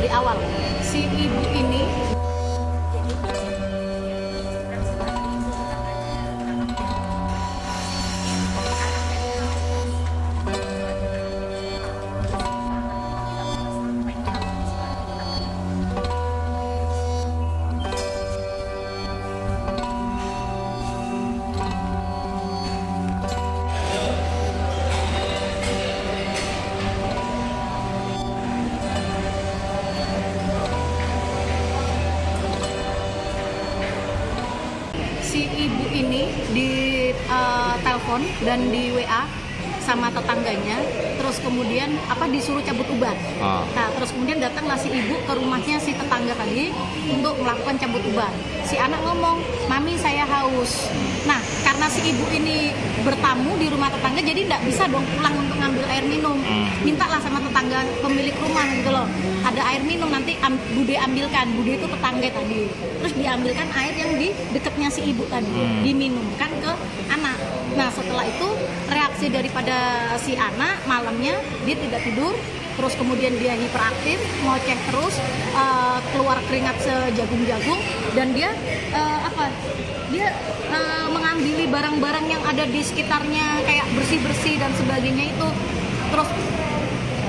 di awal. Si ibu ini di uh, telepon dan di WA sama tetangganya. Terus kemudian apa disuruh cabut uban Ah. nah terus kemudian datanglah si ibu ke rumahnya si tetangga tadi untuk melakukan cabut uban si anak ngomong mami saya haus. Nah si ibu ini bertamu di rumah tetangga jadi tidak bisa dong pulang untuk ngambil air minum. Mintalah sama tetangga pemilik rumah gitu loh. Ada air minum nanti am, bude ambilkan. Bude itu tetangga tadi. Terus diambilkan air yang di dekatnya si ibu tadi. Diminumkan ke anak. Nah setelah itu reaksi daripada si anak malamnya dia tidak tidur. Terus kemudian dia hiperaktif ngoceh terus eh, keluar keringat sejagung-jagung dan dia eh, apa dia eh, mengambil barang-barang yang ada di sekitarnya kayak bersih-bersih dan sebagainya itu. Terus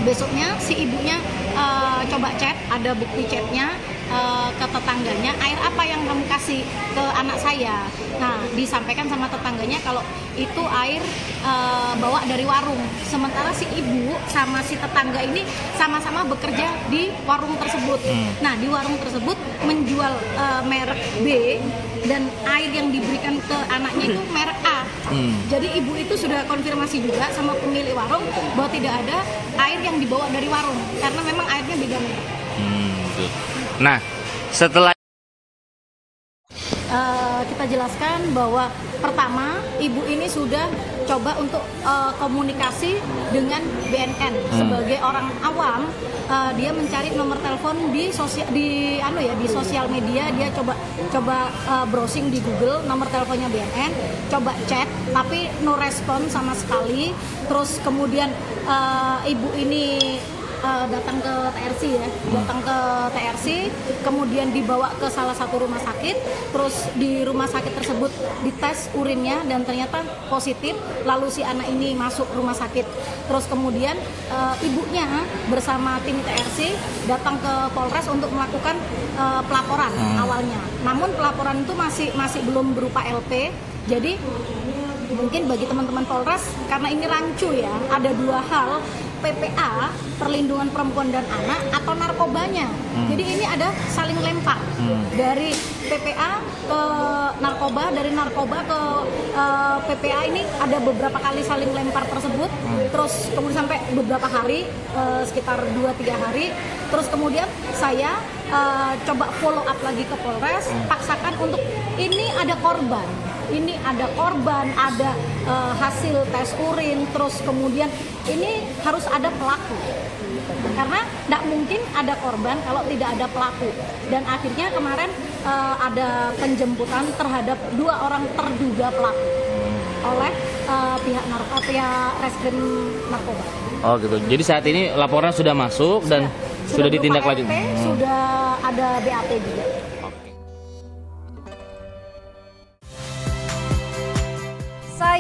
besoknya si ibunya eh, coba chat ada bukti chatnya eh, ke tetangganya air apa yang kamu kasih ke anak saya? Nah disampaikan sama tetangganya kalau itu air eh, bawa dari warung sementara si ibu sama si tetangga ini sama-sama bekerja di warung tersebut nah di warung tersebut menjual eh, merek B dan air yang diberikan ke anaknya itu merek A Hmm. jadi ibu itu sudah konfirmasi juga sama pemilik warung bahwa tidak ada air yang dibawa dari warung karena memang airnya beda merek. Hmm. Nah, setelah Eh, kita jelaskan bahwa pertama ibu ini sudah coba untuk eh, komunikasi dengan BNN sebagai orang awam. Eh, dia mencari nomor telepon di sosial di anu ya di sosial media. Dia coba coba eh, browsing di Google nomor teleponnya BNN coba chat tapi no respon sama sekali. Terus kemudian eh, ibu ini eh, datang ke TRC ya, datang ke TRC, kemudian dibawa ke salah satu rumah sakit, terus di rumah sakit tersebut dites urinnya dan ternyata positif, lalu si anak ini masuk rumah sakit, terus kemudian eh, ibunya bersama tim TRC datang ke Polres untuk melakukan eh, pelaporan awalnya, namun pelaporan itu masih masih belum berupa LP, jadi mungkin bagi teman-teman Polres karena ini rancu ya ada dua hal PPA perlindungan perempuan dan anak atau narkobanya. Jadi ini ada saling lempar. Dari PPA ke narkoba dari narkoba ke eh, PPA ini ada beberapa kali saling lempar tersebut. Terus kemudian sampai beberapa hari eh, sekitar 2-3 hari. Terus kemudian saya eh, coba follow up lagi ke Polres paksakan untuk ini ada korban ini ada korban, ada eh, hasil tes urin, terus kemudian ini harus ada pelaku. Karena tidak mungkin ada korban kalau tidak ada pelaku. Dan akhirnya kemarin eh, ada penjemputan terhadap dua orang terduga pelaku oleh eh, pihak narko, pihak reskrim narkoba. Oh gitu. Jadi saat ini laporan sudah masuk dan sudah, berupa ditindaklanjuti. Hmm. Sudah ada BAP juga.